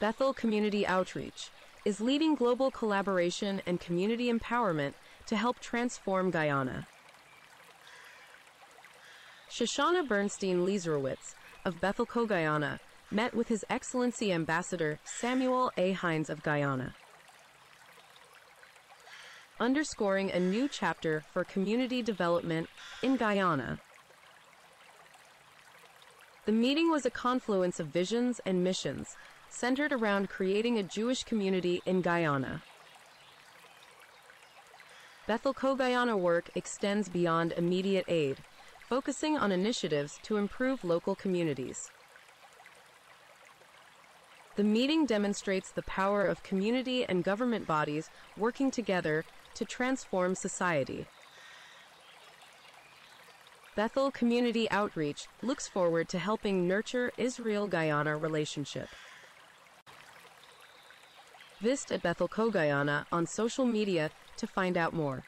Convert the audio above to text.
Bethel Community Outreach is leading global collaboration and community empowerment to help transform Guyana. Shoshana Bernstein Leizerowitz of Bethel Guyana met with His Excellency Ambassador Samuel A. Hinds of Guyana, underscoring a new chapter for community development in Guyana. The meeting was a confluence of visions and missions centered around creating a Jewish community in Guyana. Bethel Co Guyana work extends beyond immediate aid, focusing on initiatives to improve local communities. The meeting demonstrates the power of community and government bodies working together to transform society. Bethel Community Outreach looks forward to helping nurture Israel Guyana relationship. Visit Bethel Co Guyana on social media to find out more.